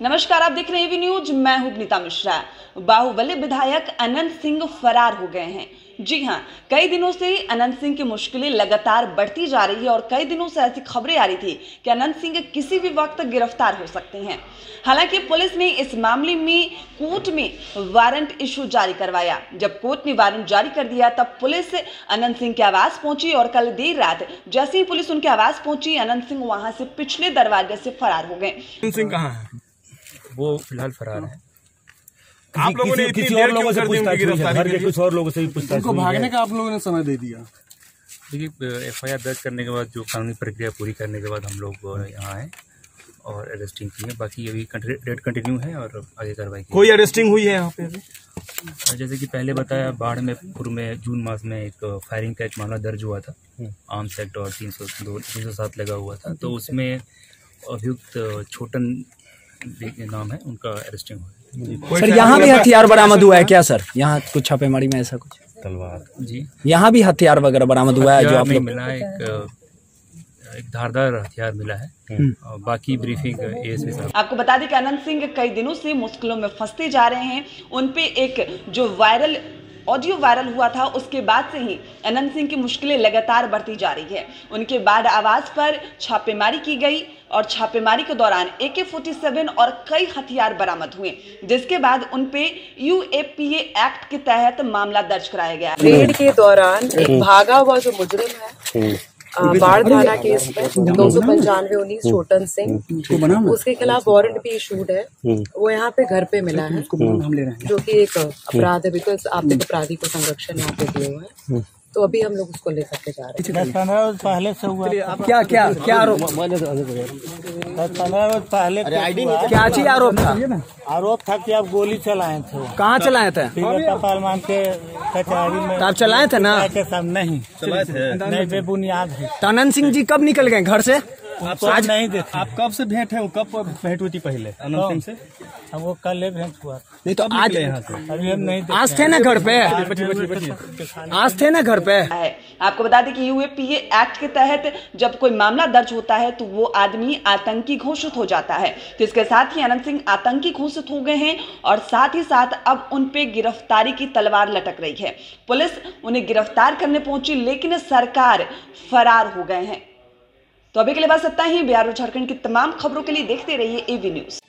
नमस्कार, आप देख रहे हैं न्यूज़ मैं हूँ नीता मिश्रा बाहुबली विधायक अनंत सिंह फरार हो गए हैं। जी हाँ, कई दिनों से अनंत सिंह की मुश्किलें लगातार बढ़ती जा रही है और कई दिनों से ऐसी खबरें आ रही थी कि अनंत सिंह किसी भी वक्त गिरफ़्तार हो सकते हैं। हालाँकि पुलिस ने इस मामले में कोर्ट में वारंट इशू जारी करवाया। जब कोर्ट ने वारंट जारी कर दिया, तब पुलिस अनंत सिंह के आवास पहुँची और कल देर रात जैसे ही पुलिस उनके आवास पहुँची, अनंत सिंह वहाँ से पिछले दरवाजे से फरार हो गए। सिंह कहाँ है? वो फ़िलहाल फरार है। आप लोगों ने किसी, और लोगों से पूछताछ है? कुछ और लोगों से भी पूछताछ भागने का आप लोगों ने समय दे दिया। देखिए एफ़ आई आर दर्ज करने के बाद जो कानूनी प्रक्रिया पूरी करने के बाद हम लोग यहाँ आए और अरेस्टिंग की है। बाकी अभी डेट कंटिन्यू है और आगे कार्रवाई कोई अरेस्टिंग हुई है यहाँ पे अभी? जैसे कि पहले बताया बाढ़ में पूर्व में जून मास में एक फायरिंग का एक मामला दर्ज हुआ था। आर्म्स एक्ट और तीन सौ दो तीन सौ सात लगा हुआ था। तो उसमें अभियुक्त छोटन नाम है उनका अरेस्टिंग हुआ सर यहाँ भी हथियार बरामद हुआ है क्या सर? यहाँ कुछ छापेमारी में ऐसा कुछ? तलवार। जी। यहाँ भी हथियार वगैरह बरामद हुआ है जो हथियार आप लोग मिला है, एक एक धारदार हथियार मिला है। और बाकी ब्रीफिंग एएसपी साहब। आपको बता दें कि अनंत सिंह कई दिनों से मुश्किलों में फंसते जा रहे हैं। उन पे एक जो वायरल ऑडियो वायरल हुआ था उसके बाद से ही अनंत सिंह की मुश्किलें लगातार बढ़ती जा रही है। उनके बाद आवाज़ पर छापेमारी की गई। और छापेमारी के दौरान ए के फोर्टी सेवन और कई हथियार बरामद हुए जिसके बाद उन पे यूएपीए एक्ट के तहत मामला दर्ज कराया गया। रेड के दौरान एक भागा हुआ जो मुजरिम है बाढ़ थाना केस में दो सौ पंचानवे उन्नीस छोटन सिंह उसके खिलाफ वारंट भी इशूड है। वो यहाँ पे घर पे मिला है जो कि एक अपराध है बिकॉज़ आप एक अपराधी को संरक्षण यहाँ पे दिए हुए हैं। तो अभी हम लोग उसको ले सकते जा रहे हैं। दस पंद्रह रोज पहले से हुआ। क्या क्या क्या आरोप? दस पंद्रह रोज पहले क्या चीज़ आरोप था? आरोप था कि आप गोली चलाए थे। कहाँ चलाए थे? पालमान के कचहरी में आप चलाए थे ना? के सामने नहीं। नहीं बेबुनियाद है। तनन सिंह जी कब निकल गए? घर से? आप आज नहीं देखे। आप कब से भेंट है? कब भेंट हुई थी पहले? अनंत सिंह से? हमको कल भेंट हुआ। नहीं तो आज यहाँ से। अभी हम नहीं आज थे ना घर पे। आज थे ना घर पे। आपको बता दें कि यूएपीए एक्ट के तहत जब कोई मामला दर्ज होता है तो वो आदमी आतंकी घोषित हो जाता है। तो इसके साथ ही अनंत सिंह आतंकी घोषित हो गए हैं और साथ ही साथ अब उन पे गिरफ्तारी की तलवार लटक रही है। पुलिस उन्हें गिरफ़्तार करने पहुँची लेकिन सरकार फरार हो गए हैं। तो अभी के लिए बस इतना ही। बिहार और झारखंड की तमाम खबरों के लिए देखते रहिए एवी न्यूज़